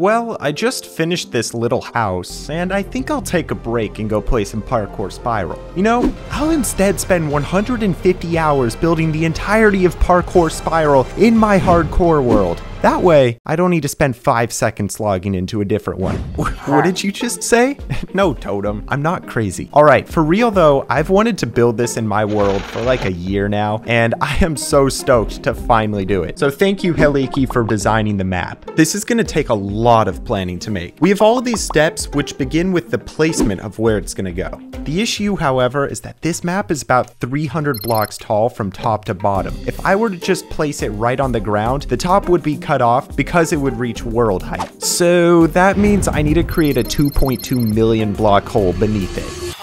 Well, I just finished this little house, and I think I'll take a break and go play some Parkour Spiral. You know, I'll instead spend 150 hours building the entirety of Parkour Spiral in my hardcore world. That way, I don't need to spend five seconds logging into a different one. What did you just say? no, Totem, I'm not crazy. All right, for real though, I've wanted to build this in my world for like a year now, and I am so stoked to finally do it. So thank you, Hielke, for designing the map. This is gonna take a lot of planning to make. We have all of these steps, which begin with the placement of where it's gonna go. The issue, however, is that this map is about 300 blocks tall from top to bottom. If I were to just place it right on the ground, the top would be cut cut off because it would reach world height. So that means I need to create a 2.2 million block hole beneath it.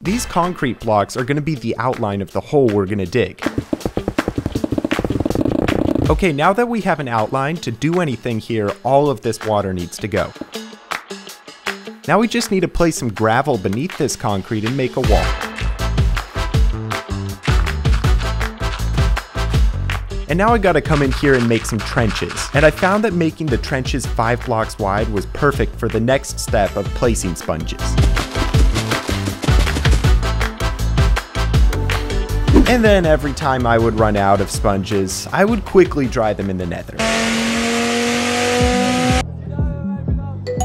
These concrete blocks are going to be the outline of the hole we're going to dig. Okay, now that we have an outline, to do anything here, all of this water needs to go. Now we just need to place some gravel beneath this concrete and make a wall. And now I gotta come in here and make some trenches. And I found that making the trenches five blocks wide was perfect for the next step of placing sponges. And then every time I would run out of sponges, I would quickly dry them in the nether.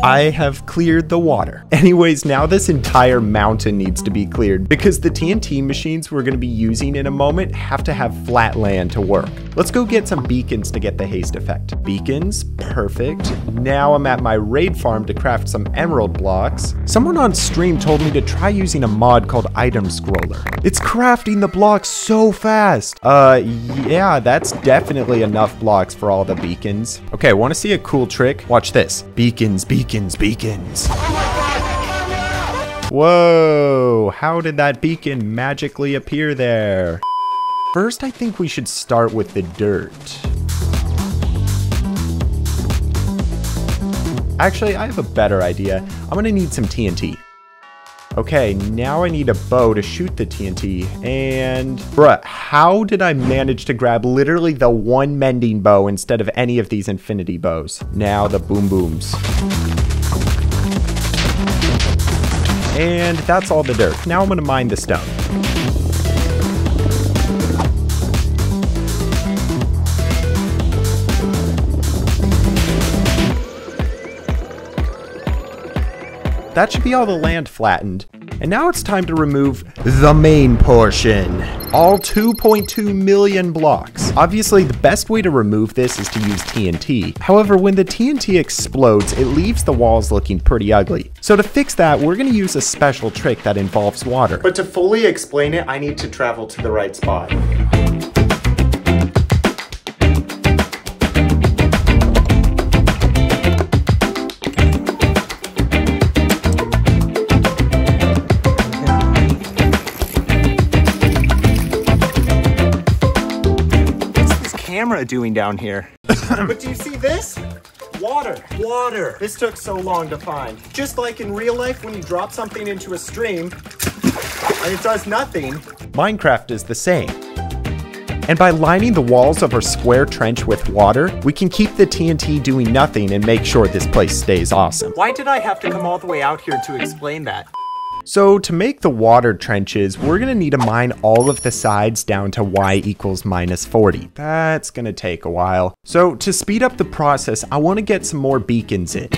I have cleared the water. Anyways, now this entire mountain needs to be cleared because the TNT machines we're going to be using in a moment have to have flat land to work. Let's go get some beacons to get the haste effect. Beacons, perfect. Now I'm at my raid farm to craft some emerald blocks. Someone on stream told me to try using a mod called Item Scroller. It's crafting the blocks so fast. Uh, yeah, that's definitely enough blocks for all the beacons. Okay, want to see a cool trick? Watch this. Beacons, beacons beacons, beacons. Whoa, how did that beacon magically appear there? First, I think we should start with the dirt. Actually, I have a better idea. I'm gonna need some TNT. Okay, now I need a bow to shoot the TNT. And, bruh, how did I manage to grab literally the one mending bow instead of any of these infinity bows? Now the boom booms. And that's all the dirt. Now I'm gonna mine the stone. That should be all the land flattened. And now it's time to remove the main portion. All 2.2 million blocks. Obviously, the best way to remove this is to use TNT. However, when the TNT explodes, it leaves the walls looking pretty ugly. So to fix that, we're gonna use a special trick that involves water. But to fully explain it, I need to travel to the right spot. Camera doing down here? but do you see this? Water, water. This took so long to find. Just like in real life when you drop something into a stream and it does nothing. Minecraft is the same. And by lining the walls of our square trench with water, we can keep the TNT doing nothing and make sure this place stays awesome. Why did I have to come all the way out here to explain that? So to make the water trenches, we're gonna need to mine all of the sides down to y equals minus 40. That's gonna take a while. So to speed up the process, I wanna get some more beacons in.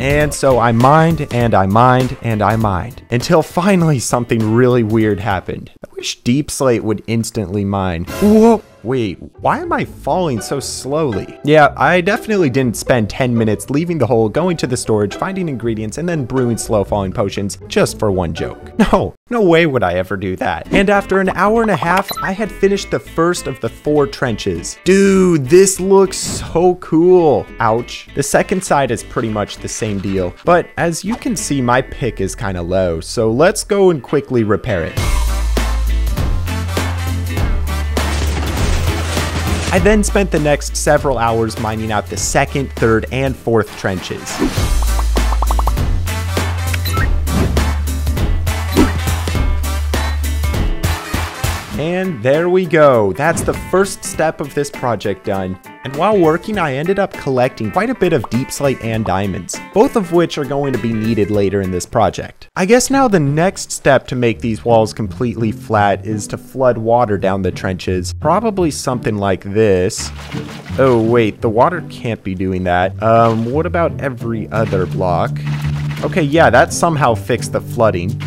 And so I mined and I mined and I mined until finally something really weird happened. I wish Deep Slate would instantly mine. Whoa! Wait, why am I falling so slowly? Yeah, I definitely didn't spend 10 minutes leaving the hole, going to the storage, finding ingredients, and then brewing slow falling potions just for one joke. No, no way would I ever do that. And after an hour and a half, I had finished the first of the four trenches. Dude, this looks so cool. Ouch. The second side is pretty much the same deal, but as you can see, my pick is kind of low, so let's go and quickly repair it. I then spent the next several hours mining out the second, third, and fourth trenches. And there we go. That's the first step of this project done. And while working, I ended up collecting quite a bit of deep slate and diamonds, both of which are going to be needed later in this project. I guess now the next step to make these walls completely flat is to flood water down the trenches. Probably something like this. Oh wait, the water can't be doing that. Um, what about every other block? Okay, yeah, that somehow fixed the flooding.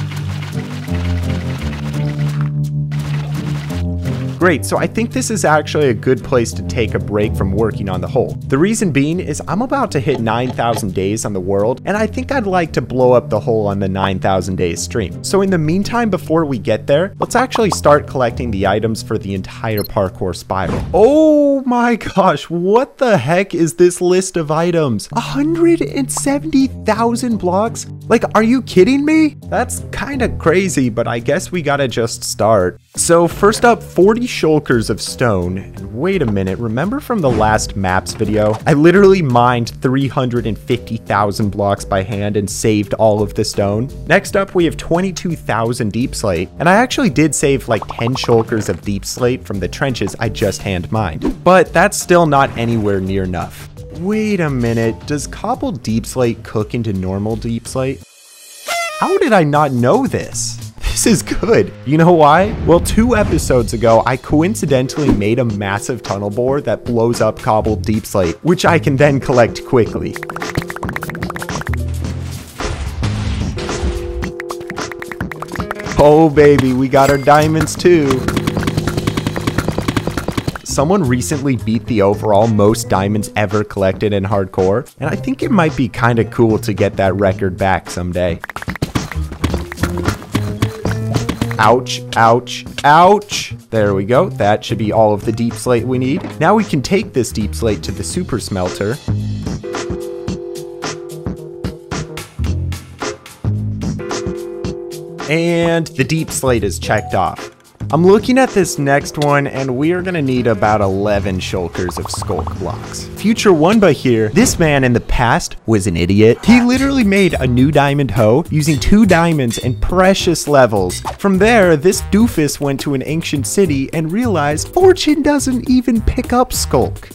Great, so I think this is actually a good place to take a break from working on the hole. The reason being is I'm about to hit 9,000 days on the world, and I think I'd like to blow up the hole on the 9,000 days stream. So in the meantime, before we get there, let's actually start collecting the items for the entire parkour spiral. Oh my gosh, what the heck is this list of items? 170,000 blocks? Like, are you kidding me? That's kind of crazy, but I guess we gotta just start. So first up, 40 shulkers of stone. And wait a minute, remember from the last maps video? I literally mined 350,000 blocks by hand and saved all of the stone. Next up, we have 22,000 deep slate. And I actually did save like 10 shulkers of deep slate from the trenches I just hand mined. But that's still not anywhere near enough. Wait a minute, does cobbled deep slate cook into normal deep slate? How did I not know this? This is good. You know why? Well, two episodes ago, I coincidentally made a massive tunnel bore that blows up cobbled deep slate, which I can then collect quickly. Oh baby, we got our diamonds too. Someone recently beat the overall most diamonds ever collected in hardcore, and I think it might be kinda cool to get that record back someday. Ouch, ouch, ouch. There we go. That should be all of the deep slate we need. Now we can take this deep slate to the super smelter. And the deep slate is checked off. I'm looking at this next one, and we are gonna need about 11 shulkers of sculk blocks. Future Wunba here, this man in the past was an idiot. He literally made a new diamond hoe using two diamonds and precious levels. From there, this doofus went to an ancient city and realized fortune doesn't even pick up sculk.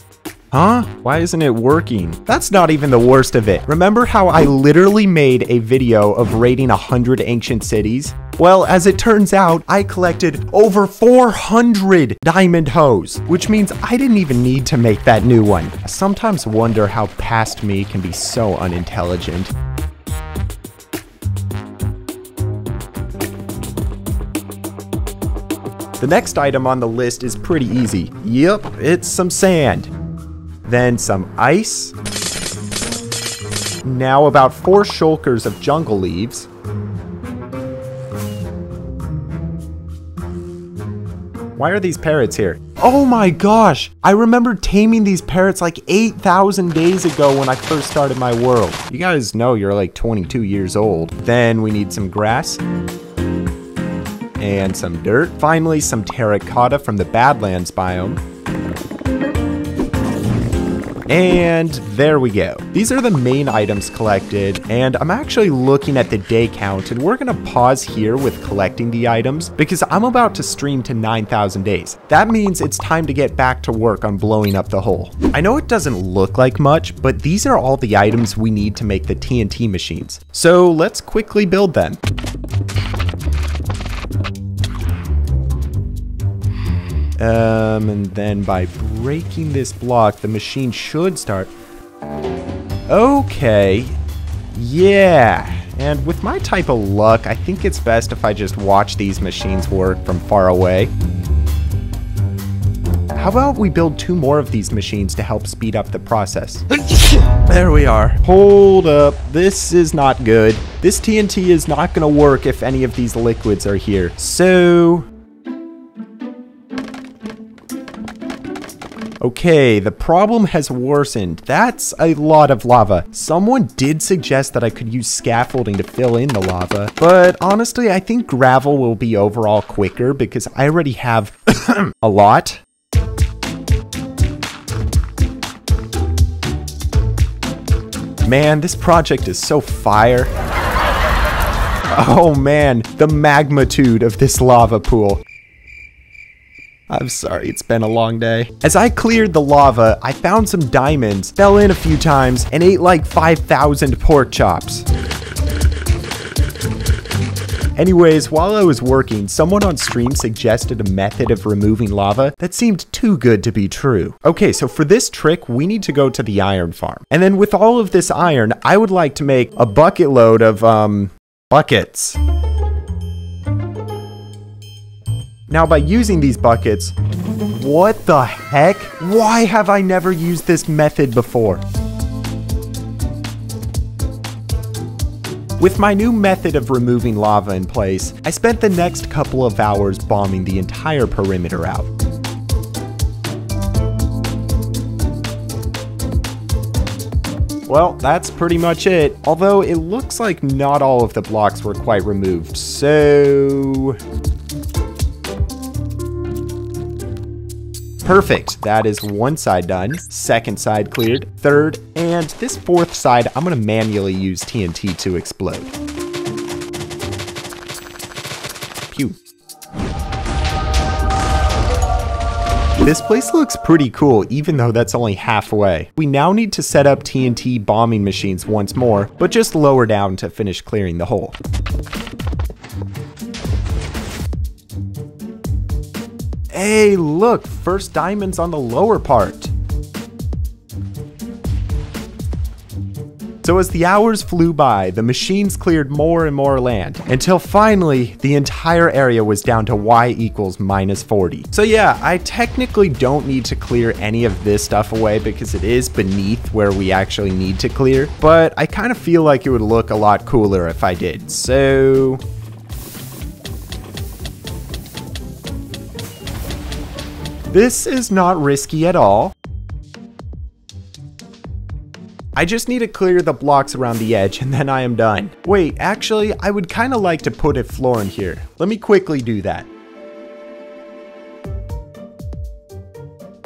Huh? Why isn't it working? That's not even the worst of it. Remember how I literally made a video of raiding 100 ancient cities? Well, as it turns out, I collected over 400 diamond hoes, which means I didn't even need to make that new one. I sometimes wonder how past me can be so unintelligent. The next item on the list is pretty easy. Yep, it's some sand. Then some ice. Now about four shulkers of jungle leaves. Why are these parrots here? Oh my gosh! I remember taming these parrots like 8,000 days ago when I first started my world. You guys know you're like 22 years old. Then we need some grass. And some dirt. Finally, some terracotta from the Badlands biome. And there we go. These are the main items collected, and I'm actually looking at the day count, and we're gonna pause here with collecting the items because I'm about to stream to 9,000 days. That means it's time to get back to work on blowing up the hole. I know it doesn't look like much, but these are all the items we need to make the TNT machines. So let's quickly build them. Um, and then by breaking this block, the machine should start. Okay. Yeah. And with my type of luck, I think it's best if I just watch these machines work from far away. How about we build two more of these machines to help speed up the process? there we are. Hold up. This is not good. This TNT is not going to work if any of these liquids are here. So Okay, the problem has worsened. That's a lot of lava. Someone did suggest that I could use scaffolding to fill in the lava, but honestly, I think gravel will be overall quicker because I already have a lot. Man, this project is so fire. Oh man, the magnitude of this lava pool. I'm sorry, it's been a long day. As I cleared the lava, I found some diamonds, fell in a few times, and ate like 5,000 pork chops. Anyways, while I was working, someone on stream suggested a method of removing lava that seemed too good to be true. Okay, so for this trick, we need to go to the iron farm. And then with all of this iron, I would like to make a bucket load of, um, buckets. Now by using these buckets, what the heck? Why have I never used this method before? With my new method of removing lava in place, I spent the next couple of hours bombing the entire perimeter out. Well, that's pretty much it. Although it looks like not all of the blocks were quite removed, so... Perfect. That is one side done. Second side cleared. Third, and this fourth side, I'm to manually use TNT to explode. Pew. This place looks pretty cool, even though that's only halfway. We now need to set up TNT bombing machines once more, but just lower down to finish clearing the hole. Hey, look, first diamonds on the lower part. So as the hours flew by, the machines cleared more and more land, until finally, the entire area was down to y equals minus 40. So yeah, I technically don't need to clear any of this stuff away because it is beneath where we actually need to clear, but I kind of feel like it would look a lot cooler if I did. So This is not risky at all. I just need to clear the blocks around the edge and then I am done. Wait, actually, I would kind of like to put a floor in here. Let me quickly do that.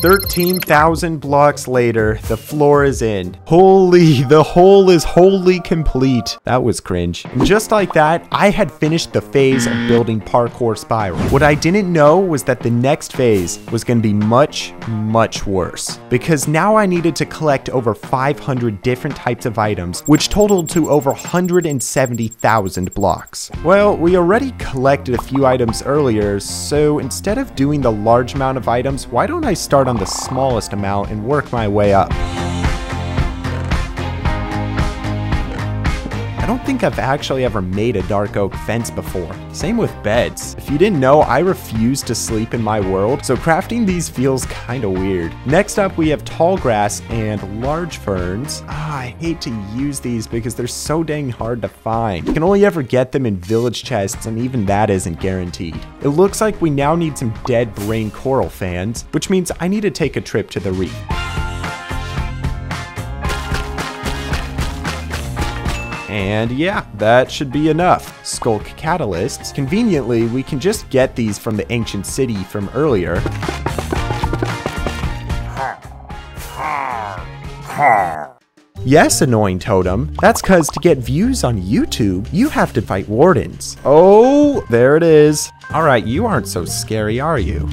13,000 blocks later, the floor is in. Holy, the hole is wholly complete. That was cringe. And just like that, I had finished the phase of building Parkour Spiral. What I didn't know was that the next phase was going to be much, much worse. Because now I needed to collect over 500 different types of items, which totaled to over 170,000 blocks. Well, we already collected a few items earlier, so instead of doing the large amount of items, why don't I start on the smallest amount and work my way up. Don't think I've actually ever made a dark oak fence before. Same with beds. If you didn't know, I refuse to sleep in my world, so crafting these feels kinda weird. Next up, we have tall grass and large ferns. Ah, I hate to use these because they're so dang hard to find. You can only ever get them in village chests, and even that isn't guaranteed. It looks like we now need some dead brain coral fans, which means I need to take a trip to the reef. And yeah, that should be enough. Sculk catalysts. Conveniently, we can just get these from the ancient city from earlier. Yes, annoying totem. That's cause to get views on YouTube, you have to fight wardens. Oh, there it is. All right, you aren't so scary, are you?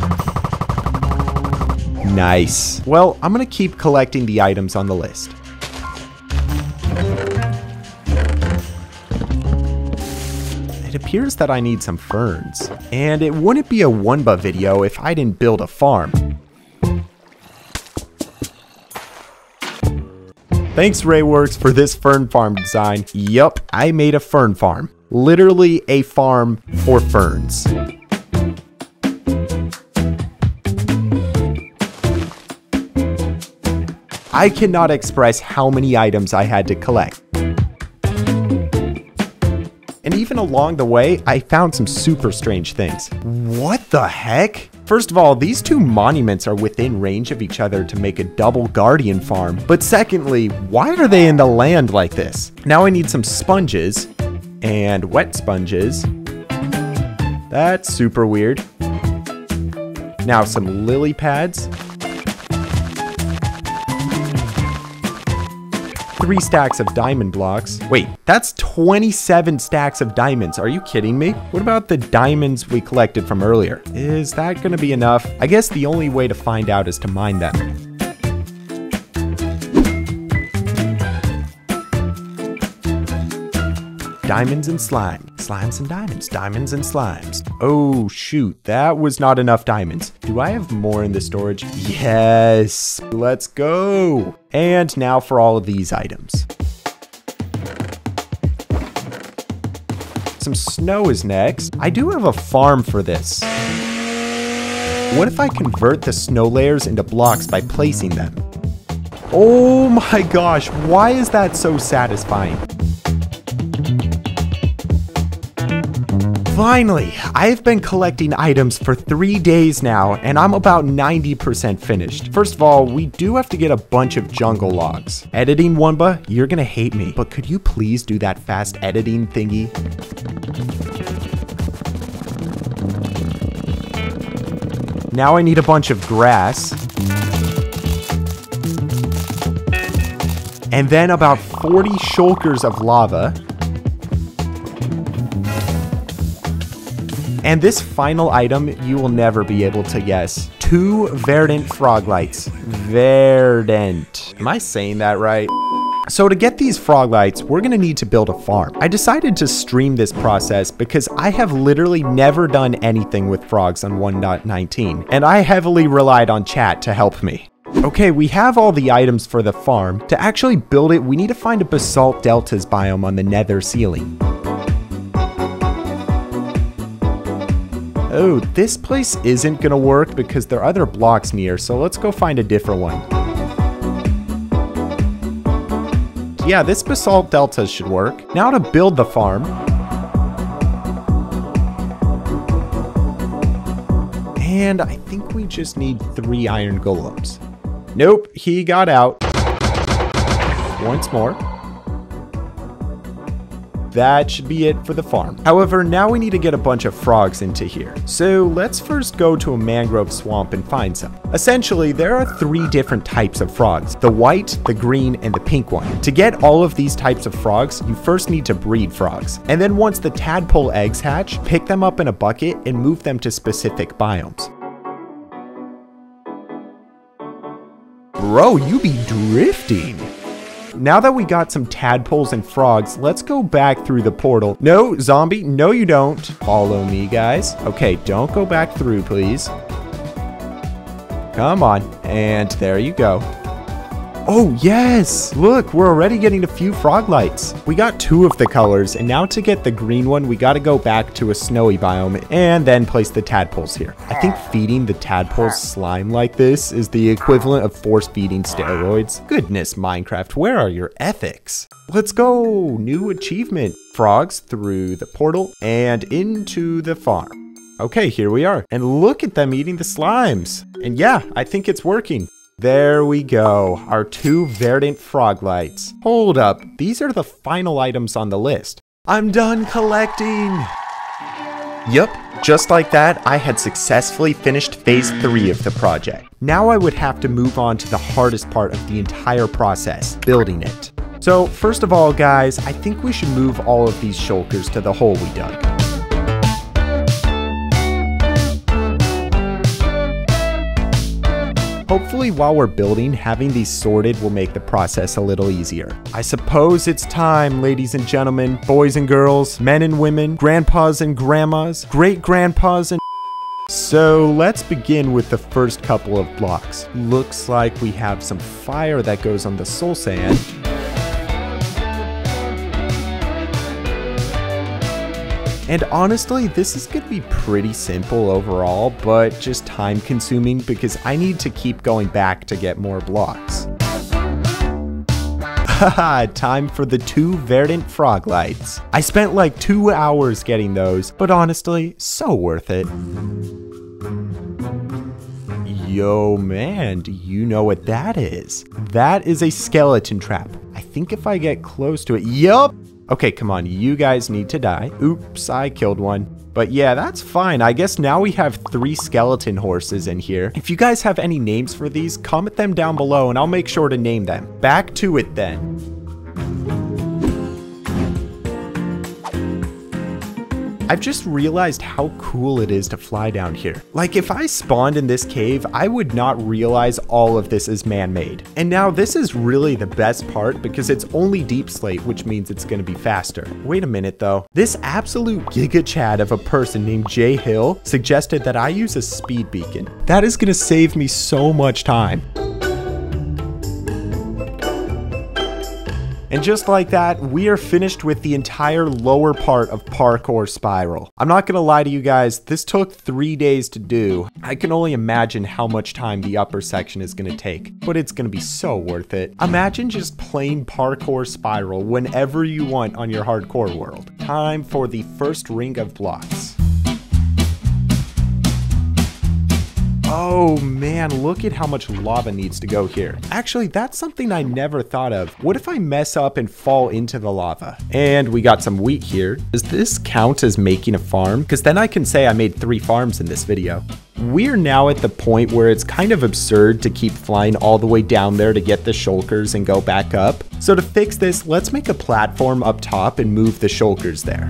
Nice. Well, I'm gonna keep collecting the items on the list. Appears that I need some ferns. And it wouldn't be a Wunba video if I didn't build a farm. Thanks Rayworks for this fern farm design. Yup, I made a fern farm. Literally a farm for ferns. I cannot express how many items I had to collect. Even along the way, I found some super strange things. What the heck? First of all, these two monuments are within range of each other to make a double guardian farm. But secondly, why are they in the land like this? Now I need some sponges and wet sponges. That's super weird. Now some lily pads three stacks of diamond blocks. Wait, that's 27 stacks of diamonds. Are you kidding me? What about the diamonds we collected from earlier? Is that gonna be enough? I guess the only way to find out is to mine them. Diamonds and slime. Slimes and diamonds. Diamonds and slimes. Oh, shoot. That was not enough diamonds. Do I have more in the storage? Yes. Let's go. And now for all of these items. Some snow is next. I do have a farm for this. What if I convert the snow layers into blocks by placing them? Oh my gosh, why is that so satisfying? Finally, I've been collecting items for three days now, and I'm about 90% finished. First of all, we do have to get a bunch of jungle logs. Editing Wunba, you're gonna hate me, but could you please do that fast editing thingy? Now I need a bunch of grass. And then about 40 shulkers of lava. And this final item, you will never be able to guess. Two Verdant frog lights. Verdant. Am I saying that right? So to get these frog lights, we're gonna need to build a farm. I decided to stream this process because I have literally never done anything with frogs on 1.19, and I heavily relied on chat to help me. Okay, we have all the items for the farm. To actually build it, we need to find a basalt deltas biome on the nether ceiling. Oh, this place isn't gonna work because there are other blocks near, so let's go find a different one. Yeah, this basalt delta should work. Now to build the farm. And I think we just need three iron golems. Nope, he got out. Once more that should be it for the farm. However, now we need to get a bunch of frogs into here. So let's first go to a mangrove swamp and find some. Essentially, there are three different types of frogs, the white, the green, and the pink one. To get all of these types of frogs, you first need to breed frogs. And then once the tadpole eggs hatch, pick them up in a bucket and move them to specific biomes. Bro, you be drifting. Now that we got some tadpoles and frogs, let's go back through the portal. No, zombie, no you don't. Follow me, guys. Okay, don't go back through, please. Come on, and there you go. Oh, yes! Look, we're already getting a few frog lights. We got two of the colors, and now to get the green one, we gotta go back to a snowy biome and then place the tadpoles here. I think feeding the tadpoles slime like this is the equivalent of force feeding steroids. Goodness, Minecraft, where are your ethics? Let's go! New achievement. Frogs through the portal and into the farm. Okay, here we are. And look at them eating the slimes. And yeah, I think it's working. There we go, our two Verdant frog lights. Hold up, these are the final items on the list. I'm done collecting! Yup, just like that, I had successfully finished phase 3 of the project. Now I would have to move on to the hardest part of the entire process, building it. So first of all guys, I think we should move all of these shulkers to the hole we dug. Hopefully while we're building, having these sorted will make the process a little easier. I suppose it's time, ladies and gentlemen, boys and girls, men and women, grandpas and grandmas, great-grandpas and so let's begin with the first couple of blocks. Looks like we have some fire that goes on the soul sand. And honestly, this is to be pretty simple overall, but just time consuming because I need to keep going back to get more blocks. Haha, time for the two Verdant frog lights. I spent like two hours getting those, but honestly, so worth it. Yo, man, do you know what that is? That is a skeleton trap. I think if I get close to it, yup, Okay, come on, you guys need to die. Oops, I killed one. But yeah, that's fine. I guess now we have three skeleton horses in here. If you guys have any names for these, comment them down below and I'll make sure to name them. Back to it then. I've just realized how cool it is to fly down here. Like if I spawned in this cave, I would not realize all of this is man-made. And now this is really the best part because it's only deep slate, which means it's gonna be faster. Wait a minute though. This absolute giga chad of a person named Jay Hill suggested that I use a speed beacon. That is gonna save me so much time. And just like that, we are finished with the entire lower part of Parkour Spiral. I'm not gonna lie to you guys, this took three days to do. I can only imagine how much time the upper section is gonna take, but it's gonna be so worth it. Imagine just playing Parkour Spiral whenever you want on your hardcore world. Time for the first ring of blocks. Oh man, look at how much lava needs to go here. Actually, that's something I never thought of. What if I mess up and fall into the lava? And we got some wheat here. Does this count as making a farm? Because then I can say I made three farms in this video. We're now at the point where it's kind of absurd to keep flying all the way down there to get the shulkers and go back up. So to fix this, let's make a platform up top and move the shulkers there.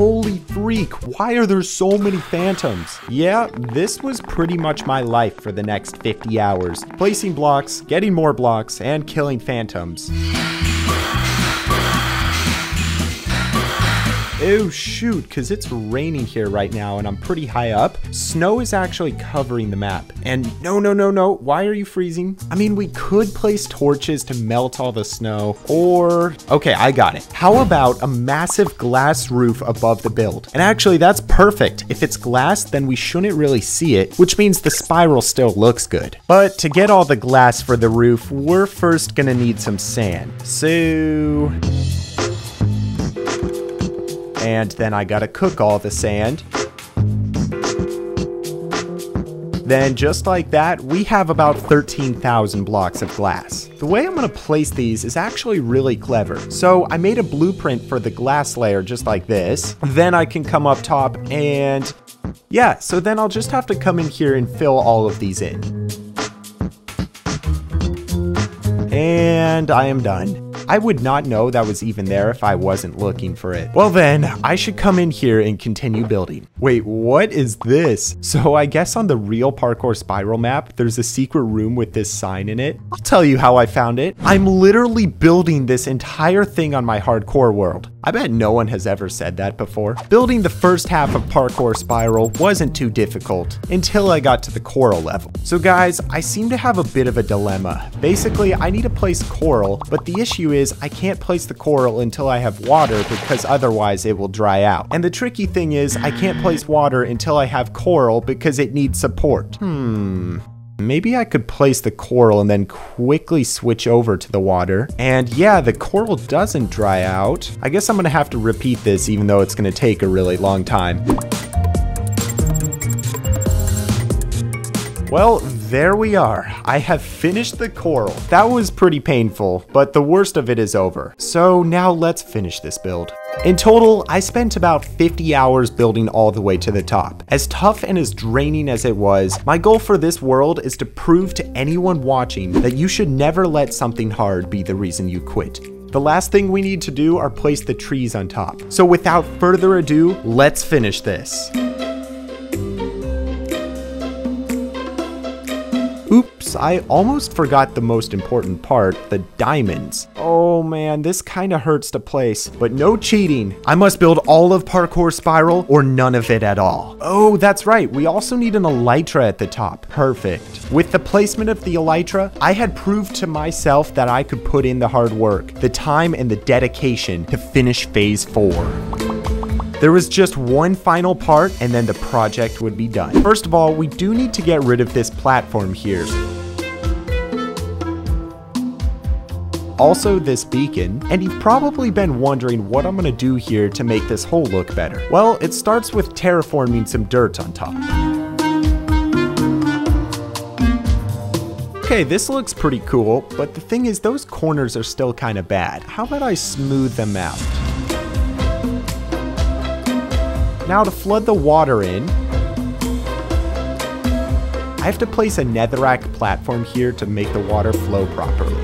Holy freak, why are there so many phantoms? Yeah, this was pretty much my life for the next 50 hours. Placing blocks, getting more blocks, and killing phantoms. Oh shoot, because it's raining here right now and I'm pretty high up. Snow is actually covering the map. And no, no, no, no, why are you freezing? I mean, we could place torches to melt all the snow, or... Okay, I got it. How about a massive glass roof above the build? And actually, that's perfect. If it's glass, then we shouldn't really see it, which means the spiral still looks good. But to get all the glass for the roof, we're first gonna need some sand. So and then I gotta cook all the sand. Then just like that, we have about 13,000 blocks of glass. The way I'm gonna place these is actually really clever. So I made a blueprint for the glass layer just like this. Then I can come up top and yeah, so then I'll just have to come in here and fill all of these in. And I am done. I would not know that was even there if I wasn't looking for it. Well then, I should come in here and continue building. Wait, what is this? So I guess on the real parkour spiral map, there's a secret room with this sign in it. I'll tell you how I found it. I'm literally building this entire thing on my hardcore world. I bet no one has ever said that before. Building the first half of Parkour Spiral wasn't too difficult until I got to the coral level. So guys, I seem to have a bit of a dilemma. Basically, I need to place coral, but the issue is I can't place the coral until I have water because otherwise it will dry out. And the tricky thing is I can't place water until I have coral because it needs support. Hmm. Maybe I could place the coral and then quickly switch over to the water. And yeah, the coral doesn't dry out. I guess I'm gonna have to repeat this even though it's gonna take a really long time. Well, there we are. I have finished the coral. That was pretty painful, but the worst of it is over. So now let's finish this build. In total, I spent about 50 hours building all the way to the top. As tough and as draining as it was, my goal for this world is to prove to anyone watching that you should never let something hard be the reason you quit. The last thing we need to do are place the trees on top. So without further ado, let's finish this. Oops, I almost forgot the most important part, the diamonds. Oh man, this kinda hurts to place, but no cheating. I must build all of Parkour Spiral or none of it at all. Oh, that's right, we also need an elytra at the top. Perfect. With the placement of the elytra, I had proved to myself that I could put in the hard work, the time and the dedication to finish phase four. There was just one final part and then the project would be done. First of all, we do need to get rid of this platform here. Also this beacon, and you've probably been wondering what I'm gonna do here to make this hole look better. Well, it starts with terraforming some dirt on top. Okay, this looks pretty cool, but the thing is those corners are still kind of bad. How about I smooth them out? Now to flood the water in, I have to place a netherrack platform here to make the water flow properly.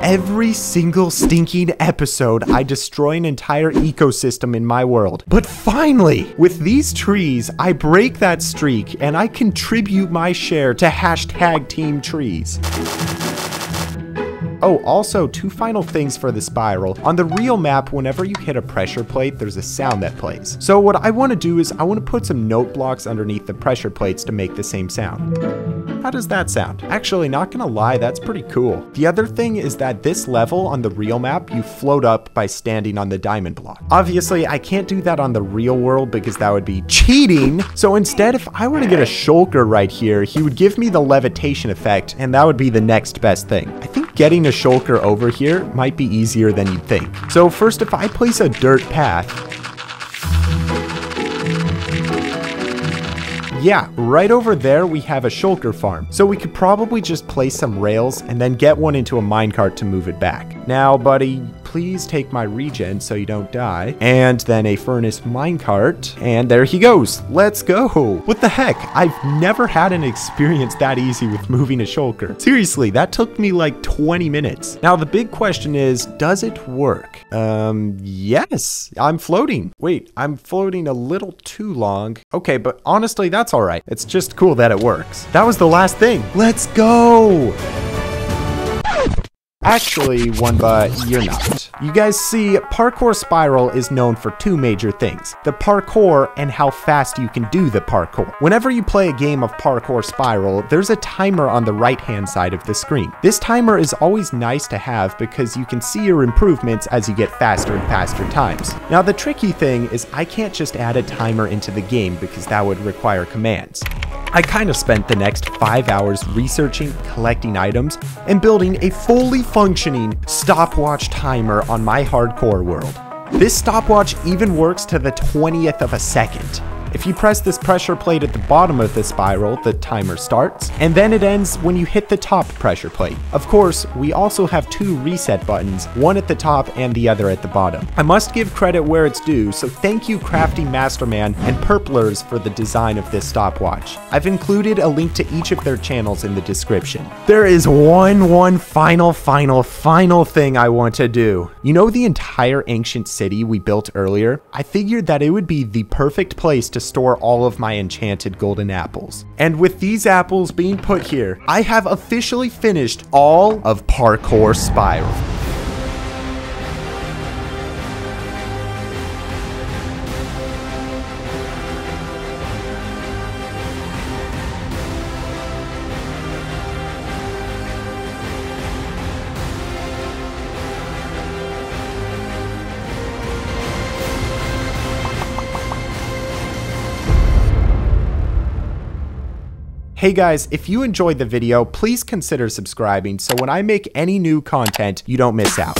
Every single stinking episode, I destroy an entire ecosystem in my world. But finally, with these trees, I break that streak and I contribute my share to hashtag Team Trees. Oh, also, two final things for the spiral. On the real map, whenever you hit a pressure plate, there's a sound that plays. So what I want to do is I want to put some note blocks underneath the pressure plates to make the same sound. How does that sound? Actually, not gonna lie, that's pretty cool. The other thing is that this level on the real map, you float up by standing on the diamond block. Obviously, I can't do that on the real world because that would be cheating. So instead, if I were to get a shulker right here, he would give me the levitation effect, and that would be the next best thing. I think getting a shulker over here might be easier than you'd think. So first, if I place a dirt path, Yeah, right over there we have a shulker farm. So we could probably just place some rails and then get one into a minecart to move it back. Now, buddy, please take my regen so you don't die. And then a furnace minecart. And there he goes. Let's go. What the heck? I've never had an experience that easy with moving a shulker. Seriously, that took me like 20 minutes. Now, the big question is, does it work? Um, yes. I'm floating. Wait, I'm floating a little too long. Okay, but honestly, that's all right. It's just cool that it works. That was the last thing. Let's go. Actually, Wunba, you're not. You guys see, Parkour Spiral is known for two major things. The parkour and how fast you can do the parkour. Whenever you play a game of Parkour Spiral, there's a timer on the right hand side of the screen. This timer is always nice to have because you can see your improvements as you get faster and faster times. Now the tricky thing is I can't just add a timer into the game because that would require commands. I kind of spent the next 5 hours researching, collecting items, and building a fully functioning stopwatch timer on my hardcore world. This stopwatch even works to the 20th of a second. If you press this pressure plate at the bottom of the spiral, the timer starts, and then it ends when you hit the top pressure plate. Of course, we also have two reset buttons, one at the top and the other at the bottom. I must give credit where it's due, so thank you Crafty Masterman and Purplers for the design of this stopwatch. I've included a link to each of their channels in the description. There is one, one final, final, final thing I want to do. You know the entire ancient city we built earlier? I figured that it would be the perfect place to store all of my enchanted golden apples. And with these apples being put here, I have officially finished all of Parkour Spiral. Hey guys, if you enjoyed the video, please consider subscribing so when I make any new content, you don't miss out.